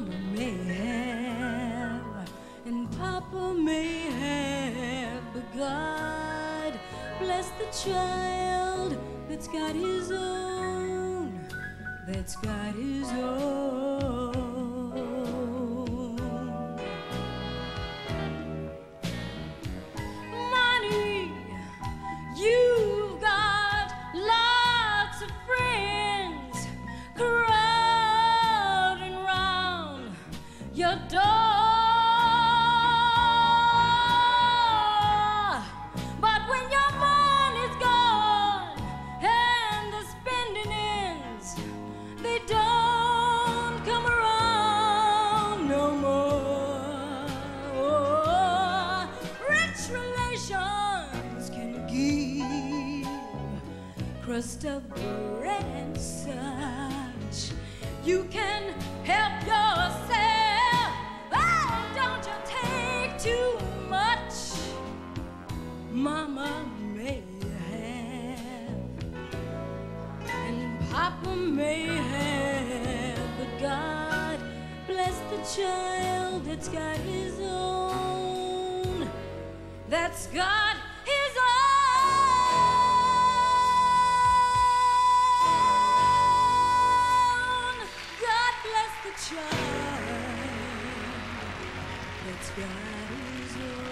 Mama may have, and Papa may have, but God bless the child that's got his own, that's got his own. Your door. But when your money's gone and the spending ends, they don't come around no more. Rich relations can give crust of bread and such. You can help yourself. May have, but God bless the child that's got his own, that's got his own. God bless the child that's got his own.